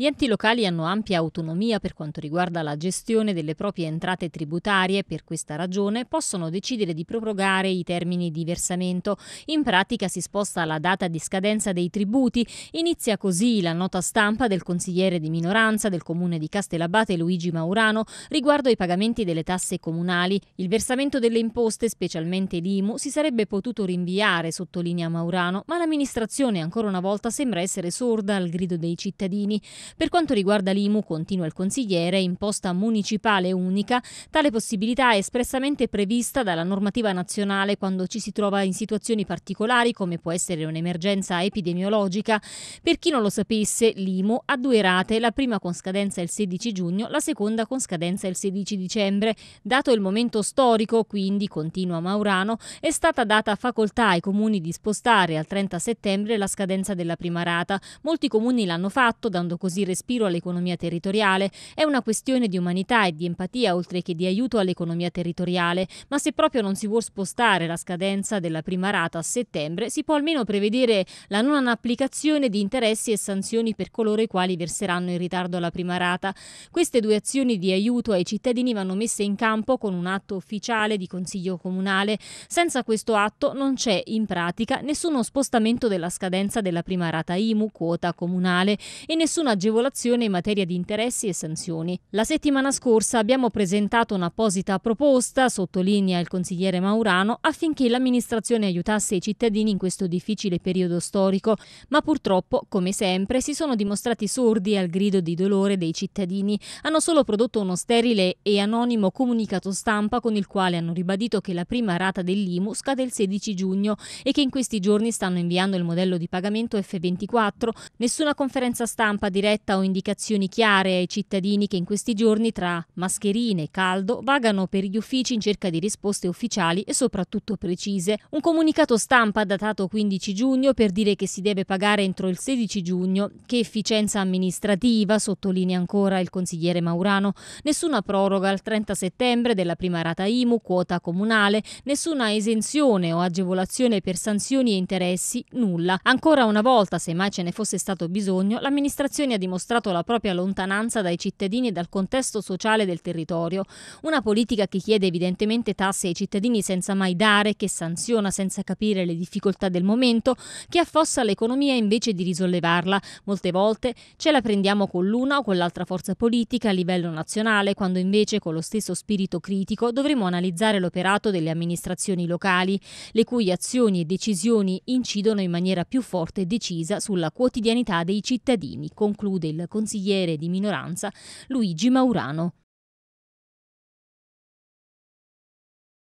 Gli enti locali hanno ampia autonomia per quanto riguarda la gestione delle proprie entrate tributarie e per questa ragione possono decidere di prorogare i termini di versamento. In pratica si sposta la data di scadenza dei tributi. Inizia così la nota stampa del consigliere di minoranza del comune di Castellabate Luigi Maurano riguardo ai pagamenti delle tasse comunali. Il versamento delle imposte, specialmente l'IMU, si sarebbe potuto rinviare, sottolinea Maurano, ma l'amministrazione ancora una volta sembra essere sorda al grido dei cittadini. Per quanto riguarda l'IMU, continua il consigliere, imposta municipale unica, tale possibilità è espressamente prevista dalla normativa nazionale quando ci si trova in situazioni particolari come può essere un'emergenza epidemiologica. Per chi non lo sapesse, l'IMU ha due rate, la prima con scadenza il 16 giugno, la seconda con scadenza il 16 dicembre. Dato il momento storico, quindi, continua Maurano, è stata data facoltà ai comuni di spostare al 30 settembre la scadenza della prima rata. Molti comuni l'hanno fatto, dando così di respiro all'economia territoriale, è una questione di umanità e di empatia oltre che di aiuto all'economia territoriale, ma se proprio non si vuole spostare la scadenza della prima rata a settembre, si può almeno prevedere la non applicazione di interessi e sanzioni per coloro i quali verseranno in ritardo la prima rata. Queste due azioni di aiuto ai cittadini vanno messe in campo con un atto ufficiale di Consiglio Comunale. Senza questo atto non c'è in pratica nessuno spostamento della scadenza della prima rata IMU, quota comunale, e nessuna agevolazione agevolazione in materia di interessi e sanzioni. La settimana scorsa abbiamo presentato un'apposita proposta, sottolinea il consigliere Maurano, affinché l'amministrazione aiutasse i cittadini in questo difficile periodo storico, ma purtroppo, come sempre, si sono dimostrati sordi al grido di dolore dei cittadini. Hanno solo prodotto uno sterile e anonimo comunicato stampa con il quale hanno ribadito che la prima rata dell'IMU scade il 16 giugno e che in questi giorni stanno inviando il modello di pagamento F24. Nessuna conferenza stampa diretta diretta o indicazioni chiare ai cittadini che in questi giorni tra mascherine e caldo vagano per gli uffici in cerca di risposte ufficiali e soprattutto precise. Un comunicato stampa datato 15 giugno per dire che si deve pagare entro il 16 giugno. Che efficienza amministrativa, sottolinea ancora il consigliere Maurano. Nessuna proroga al 30 settembre della prima rata IMU, quota comunale, nessuna esenzione o agevolazione per sanzioni e interessi, nulla. Ancora una volta, se mai ce ne fosse stato bisogno, l'amministrazione ha dimostrato la propria lontananza dai cittadini e dal contesto sociale del territorio, una politica che chiede evidentemente tasse ai cittadini senza mai dare, che sanziona senza capire le difficoltà del momento, che affossa l'economia invece di risollevarla. Molte volte ce la prendiamo con l'una o con l'altra forza politica a livello nazionale, quando invece con lo stesso spirito critico dovremo analizzare l'operato delle amministrazioni locali, le cui azioni e decisioni incidono in maniera più forte e decisa sulla quotidianità dei cittadini, conclude il consigliere di minoranza Luigi Maurano.